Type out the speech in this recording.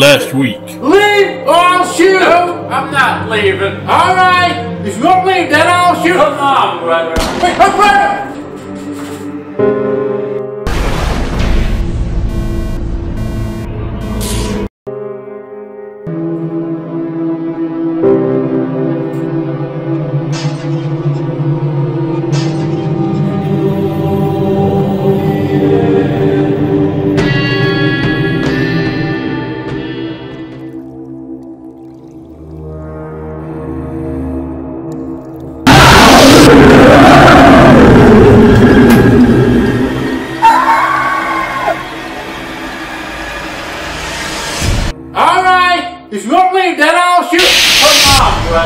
last week. Leave or I'll shoot! No, I'm not leaving. Alright, if you won't leave, then I'll shoot! Come on, brother. Wait, my brother! Alright, if you won't leave, then I'll shoot! Come on,